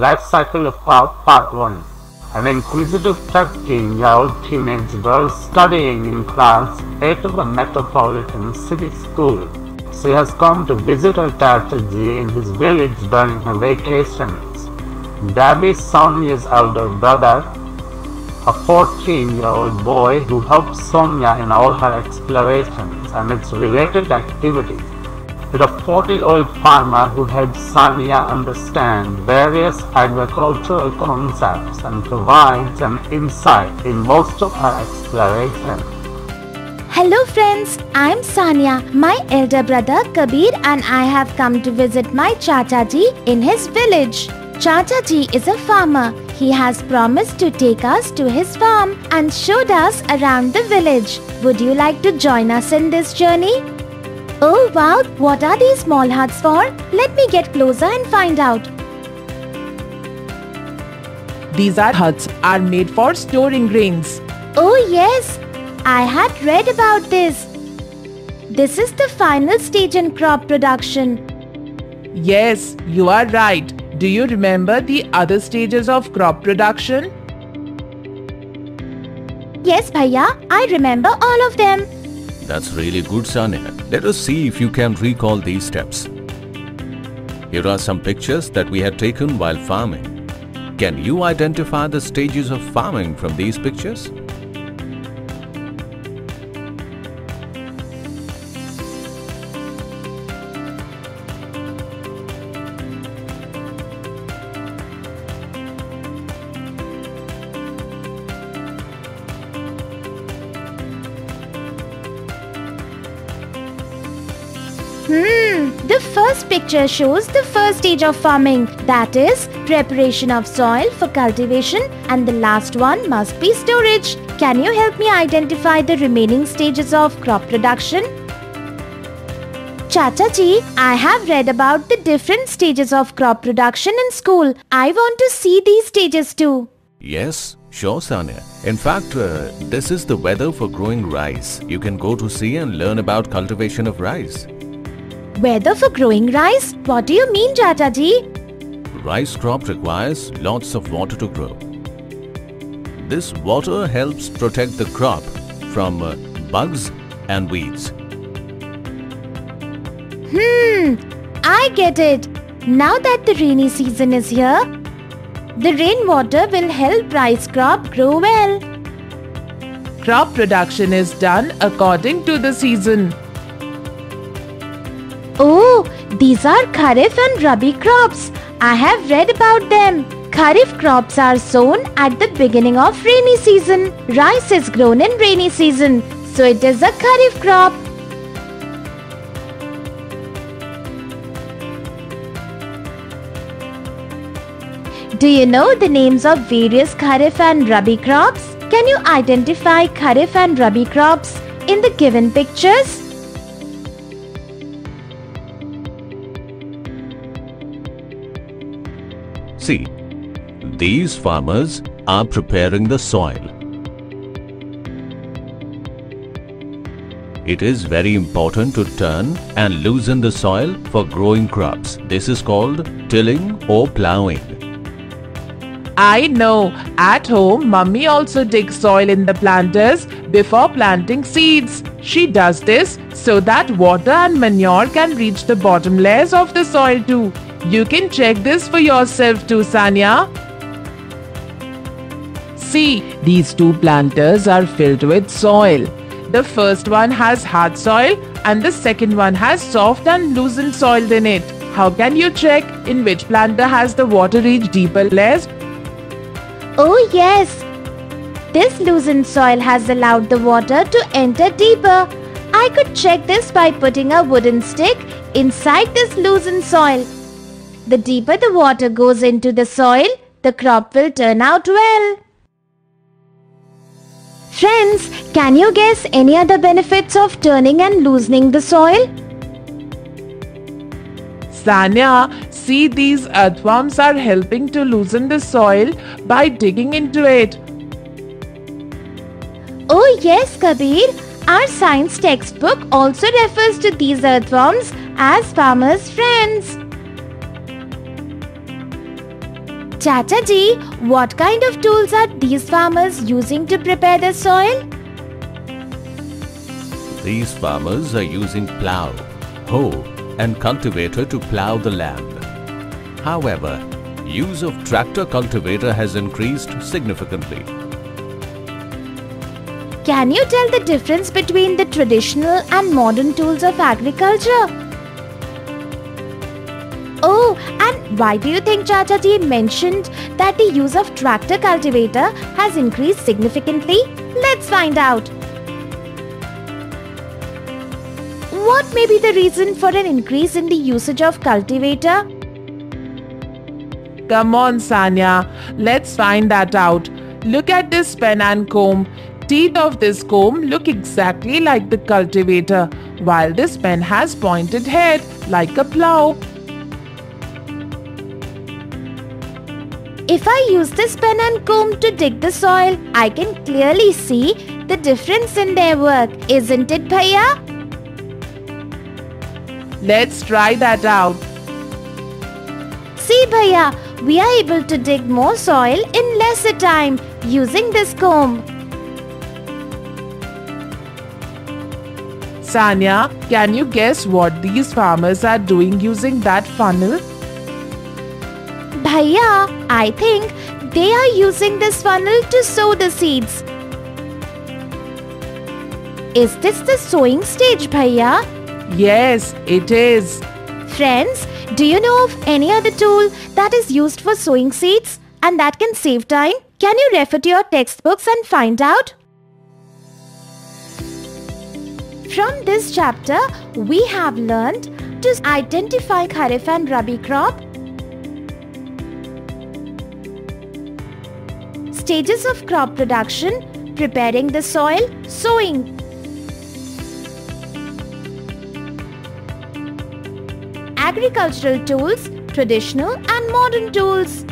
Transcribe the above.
Life Cycle of Art Part 1 An inquisitive 13-year-old teenage girl studying in class 8 of a metropolitan city school. She has come to visit her Tataji in his village during her vacations. Dabby Sonia's elder brother, a 14-year-old boy who helps Sonia in all her explorations and its related activities with a 40-year-old farmer who helps Sania understand various agricultural concepts and provides an insight in most of her exploration. Hello friends, I'm Sania. My elder brother Kabir and I have come to visit my Chachaji in his village. Chachaji is a farmer. He has promised to take us to his farm and showed us around the village. Would you like to join us in this journey? Oh wow, what are these small huts for? Let me get closer and find out. These are huts are made for storing grains. Oh yes, I had read about this. This is the final stage in crop production. Yes, you are right. Do you remember the other stages of crop production? Yes, Bhaiya, I remember all of them. That's really good, Sania. Let us see if you can recall these steps. Here are some pictures that we had taken while farming. Can you identify the stages of farming from these pictures? Hmm, the first picture shows the first stage of farming, that is, preparation of soil for cultivation, and the last one must be storage. Can you help me identify the remaining stages of crop production? Chachaji, I have read about the different stages of crop production in school. I want to see these stages too. Yes, sure, Sania. In fact, uh, this is the weather for growing rice. You can go to see and learn about cultivation of rice. Weather for growing rice? What do you mean, Chachaji? Rice crop requires lots of water to grow. This water helps protect the crop from uh, bugs and weeds. Hmm, I get it. Now that the rainy season is here, the rainwater will help rice crop grow well. Crop production is done according to the season. Oh, these are Kharif and Rabi crops. I have read about them. Kharif crops are sown at the beginning of rainy season. Rice is grown in rainy season, so it is a Kharif crop. Do you know the names of various Kharif and Rabi crops? Can you identify Kharif and Rabi crops in the given pictures? See, these farmers are preparing the soil. It is very important to turn and loosen the soil for growing crops. This is called tilling or plowing. I know. At home, mummy also digs soil in the planters before planting seeds. She does this so that water and manure can reach the bottom layers of the soil too. You can check this for yourself too, Sanya. See, these two planters are filled with soil. The first one has hard soil and the second one has soft and loosened soil in it. How can you check in which planter has the water reach deeper layers? Oh yes! This loosened soil has allowed the water to enter deeper. I could check this by putting a wooden stick inside this loosened soil. The deeper the water goes into the soil, the crop will turn out well. Friends, can you guess any other benefits of turning and loosening the soil? Sanya, see these earthworms are helping to loosen the soil by digging into it. Oh yes, Kabir. Our science textbook also refers to these earthworms as farmers' friends. Chacha ji, what kind of tools are these farmers using to prepare the soil? These farmers are using plough, hoe and cultivator to plough the land. However, use of tractor cultivator has increased significantly. Can you tell the difference between the traditional and modern tools of agriculture? Oh, and why do you think Chacha ji mentioned that the use of tractor cultivator has increased significantly? Let's find out. What may be the reason for an increase in the usage of cultivator? Come on, Sanya. Let's find that out. Look at this pen and comb. Teeth of this comb look exactly like the cultivator, while this pen has pointed head like a plough. If I use this pen and comb to dig the soil, I can clearly see the difference in their work, isn't it, Bhaiya? Let's try that out. See, Bhaiya, we are able to dig more soil in lesser time using this comb. Sanya, can you guess what these farmers are doing using that funnel? Bhaiya, I think they are using this funnel to sow the seeds. Is this the sowing stage, Bhaiya? Yes, it is. Friends, do you know of any other tool that is used for sowing seeds and that can save time? Can you refer to your textbooks and find out? From this chapter, we have learned to identify Kharif and Rabi crop, stages of crop production, preparing the soil, sowing. Agricultural tools, traditional and modern tools.